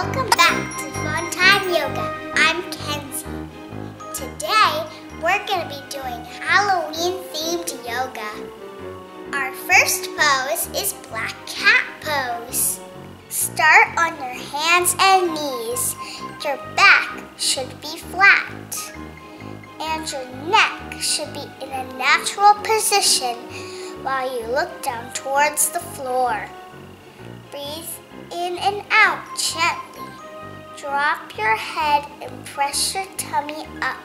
Welcome back to Fun Time Yoga. I'm Kenzie. Today, we're going to be doing Halloween themed yoga. Our first pose is Black Cat Pose. Start on your hands and knees. Your back should be flat. And your neck should be in a natural position while you look down towards the floor. Breathe in and out gently. Drop your head and press your tummy up.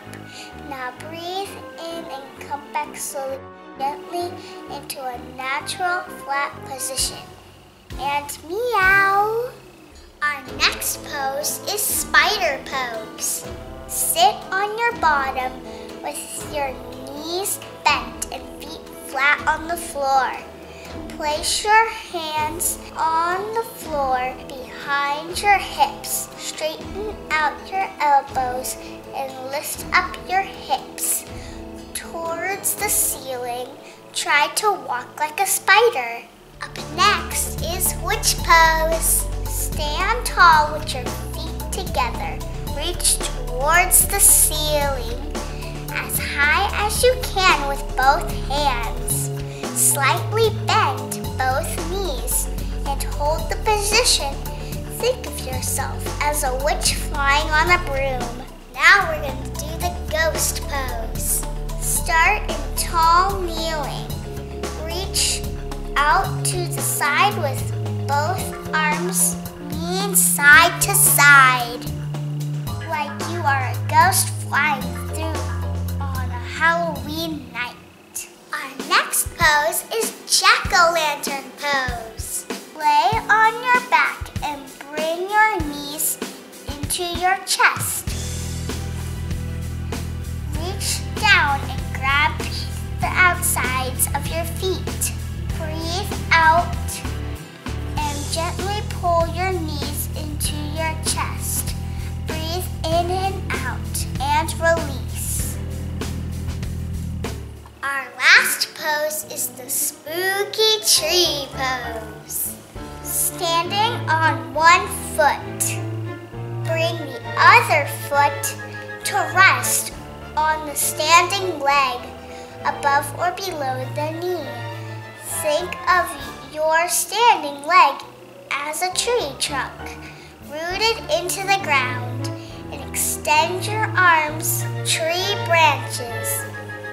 Now breathe in and come back slowly, gently into a natural flat position. And meow. Our next pose is spider pose. Sit on your bottom with your knees bent and feet flat on the floor. Place your hands on the floor behind your hips. Straighten out your elbows and lift up your hips towards the ceiling. Try to walk like a spider. Up next is witch pose. Stand tall with your feet together. Reach towards the ceiling as high as you can with both hands. Slightly bend both knees and hold the position. Think of yourself as a witch flying on a broom. Now we're going to do the ghost pose. Start in tall kneeling. Reach out to the side with both arms lean side to side like you are a ghost flying through on a Halloween jack-o'-lantern pose. Lay on your back and bring your knees into your chest. Reach down and grab the outsides of your feet. Breathe out and gently pull your knees into your chest. Breathe in and out and release. Pose is the spooky tree pose. Standing on one foot. Bring the other foot to rest on the standing leg above or below the knee. Think of your standing leg as a tree trunk rooted into the ground and extend your arms, tree branches.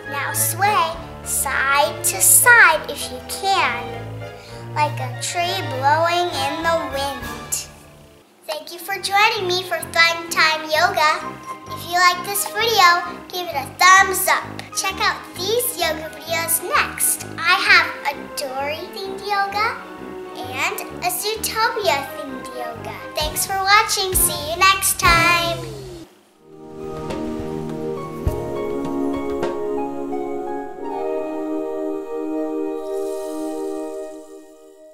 Now sway side to side if you can, like a tree blowing in the wind. Thank you for joining me for Fun Time Yoga. If you like this video, give it a thumbs up. Check out these yoga videos next. I have a Dory themed yoga and a Zootopia themed yoga. Thanks for watching. See you next time.